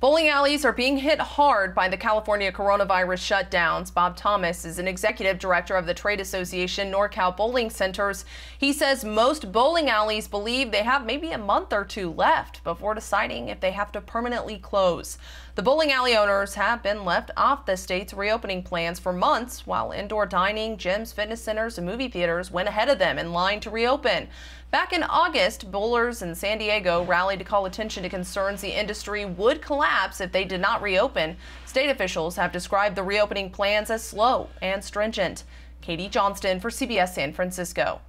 Bowling alleys are being hit hard by the California coronavirus shutdowns. Bob Thomas is an executive director of the trade association NorCal Bowling Centers. He says most bowling alleys believe they have maybe a month or two left before deciding if they have to permanently close. The bowling alley owners have been left off the state's reopening plans for months, while indoor dining, gyms, fitness centers, and movie theaters went ahead of them in line to reopen. Back in August, bowlers in San Diego rallied to call attention to concerns the industry would collapse if they did not reopen. State officials have described the reopening plans as slow and stringent. Katie Johnston for CBS San Francisco.